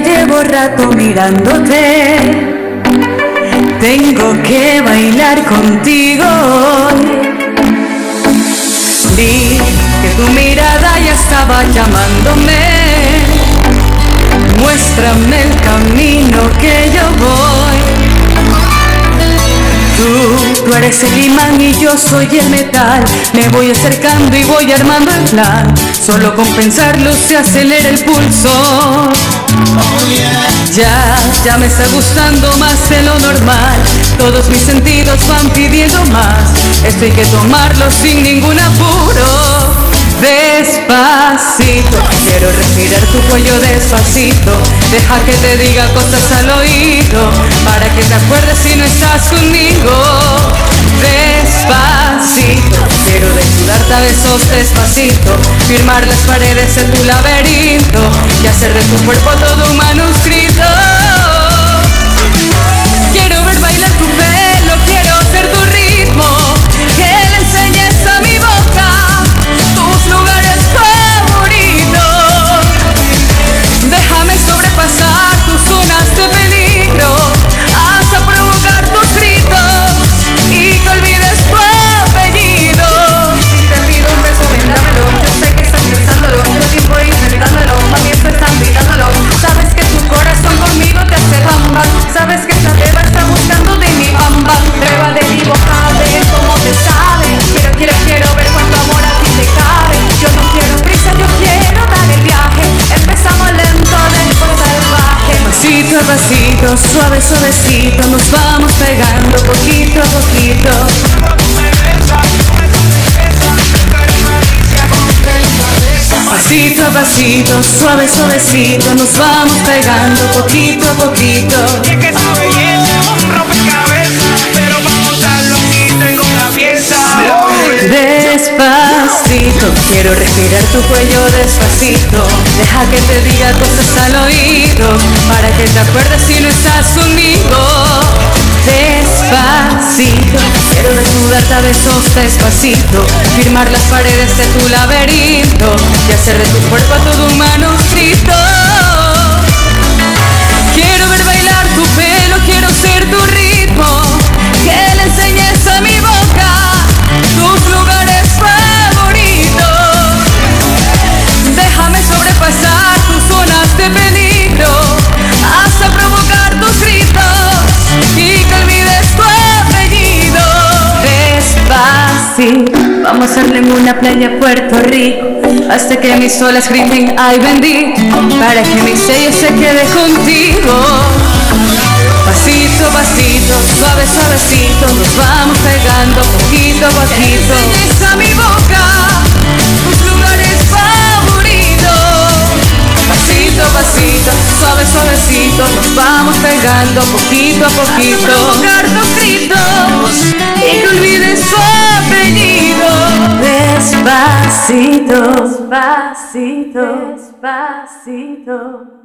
llevo rato mirándote. Tengo que bailar contigo Vi que tu mirada ya estaba llamándome. Muéstrame el eres el imán y yo soy el metal. Me voy acercando y voy armando el plan. Solo con pensarlo se acelera el pulso. Ya, ya me está gustando más de lo normal. Todos mis sentidos van pidiendo más. Esto hay que tomarlo sin ningún apuro. Despacito, quiero respirar tu cuello despacito. Deja que te diga cosas al oído para que te acuerdes si no estás conmigo. A besos despacito, firmar las paredes en tu laberinto y hacer de tu cuerpo todo un manuscrito. Sabes que esta beba está buscando de mi bamba. Prueba de mi de cómo te sabe. Quiero, quiero, quiero ver cuánto amor a ti te cabe. Yo no quiero prisa, yo quiero dar el viaje. Empezamos lento, después salvaje. Pasito a pasito, suave, suavecito, nos vamos pegando poquito a poquito. Pasito a pasito, suave, suavecito, nos vamos pegando poquito a poquito. Y es que esa belleza es un rompecabezas, pero para montarlo aquí tengo una pieza. Despacito, quiero respirar tu cuello despacito. Deja que te diga cosas al oído, para que te acuerdes si no estás conmigo. Despacito, desnudarte a besos despacito, firmar las paredes de tu laberinto y hacer de tu cuerpo todo un Vamos a hacerle en una playa a Puerto Rico, hasta que mis olas griten ay bendito, para que mi sello se quede contigo. Pasito, pasito, suave, suavecito, nos vamos pegando poquito a poquito. A mi boca tus lugares favoritos. Pasito, pasito, suave, suavecito, nos vamos pegando poquito a poquito. Provocar tus gritos y que. Despacito, despacito, despacito.